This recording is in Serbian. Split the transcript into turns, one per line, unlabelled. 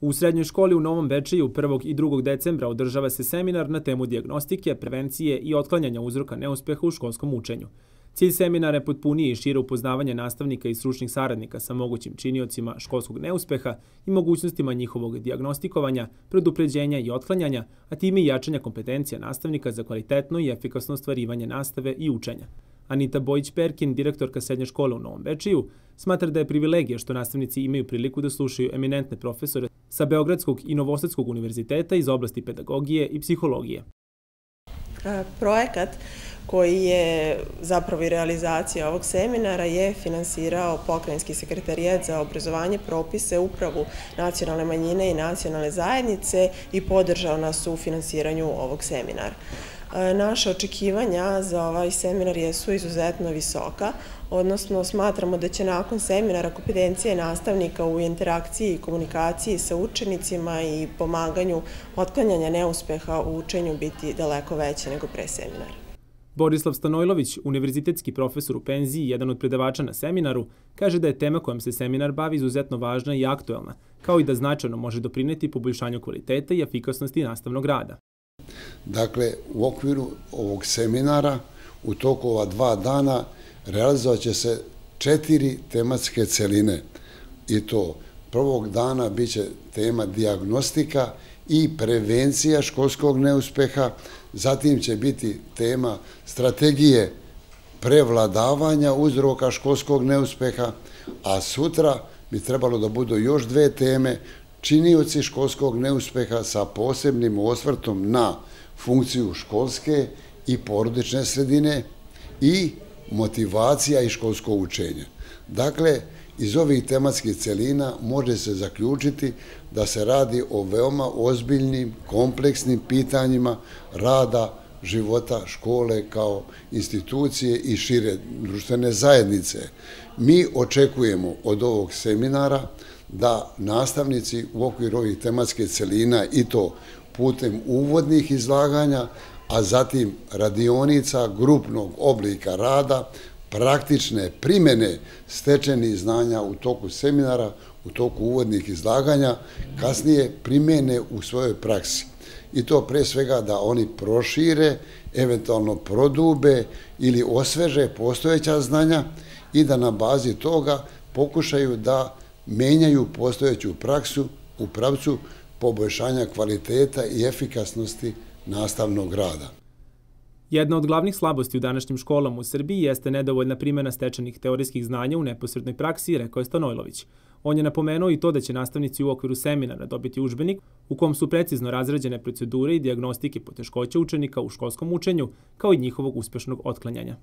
U srednjoj školi u Novom Bečeju 1. i 2. decembra održava se seminar na temu diagnostike, prevencije i otklanjanja uzroka neuspeha u školskom učenju. Cilj seminara je potpunije i šire upoznavanje nastavnika i stručnih saradnika sa mogućim činiocima školskog neuspeha i mogućnostima njihovog diagnostikovanja, predupređenja i otklanjanja, a time i jačanja kompetencija nastavnika za kvalitetno i efikasno stvarivanje nastave i učenja. Anita Bojić-Perkin, direktorka srednje škole u Novom Bečiju, smatra da je privilegija što nastavnici imaju priliku da slušaju eminentne profesore sa Beogradskog i Novosadskog univerziteta iz oblasti pedagogije i psihologije.
Projekat koji je zapravo i realizacija ovog seminara je finansirao pokrajinski sekretarijet za obrazovanje propise upravu nacionalne manjine i nacionalne zajednice i podržao nas u finansiranju ovog seminara. E, naše očekivanja za ovaj seminar jesu izuzetno visoka, odnosno smatramo da će nakon seminara kompetencije nastavnika u interakciji i komunikaciji sa učenicima i pomaganju otklanjanja neuspeha u učenju biti daleko veće nego pre seminara.
Borislav Stanojlović, univerzitetski profesor u penziji jedan od predavača na seminaru, kaže da je tema kojom se seminar bavi izuzetno važna i aktuelna, kao i da značajno može doprineti poboljšanju kvaliteta i efikasnosti nastavnog rada.
Dakle, u okviru ovog seminara u toku ova dva dana realizovat će se četiri tematske celine. I to prvog dana biće tema diagnostika i prevencija školskog neuspeha, zatim će biti tema strategije prevladavanja uzroka školskog neuspeha, a sutra bi trebalo da budu još dve teme, činioci školskog neuspeha sa posebnim osvrtom na funkciju školske i porodične sredine i motivacija i školsko učenje. Dakle, iz ovih tematskih celina može se zaključiti da se radi o veoma ozbiljnim, kompleksnim pitanjima rada života škole kao institucije i šire društvene zajednice. Mi očekujemo od ovog seminara da nastavnici u okviru ovih tematske celina i to putem uvodnih izlaganja, a zatim radionica grupnog oblika rada, praktične primene stečenih znanja u toku seminara, u toku uvodnih izlaganja, kasnije primene u svojoj praksi. I to pre svega da oni prošire, eventualno prodube ili osveže postojeća znanja i da na bazi toga pokušaju da menjaju postojeću praksu u pravcu poboljšanja kvaliteta i efikasnosti nastavnog rada.
Jedna od glavnih slabosti u današnjim školama u Srbiji jeste nedovoljna primjena stečenih teorijskih znanja u neposrednoj praksi, rekao je Stanojlović. On je napomenuo i to da će nastavnici u okviru seminara dobiti užbenik u kom su precizno razređene procedure i diagnostike poteškoća učenika u školskom učenju, kao i njihovog uspešnog otklanjanja.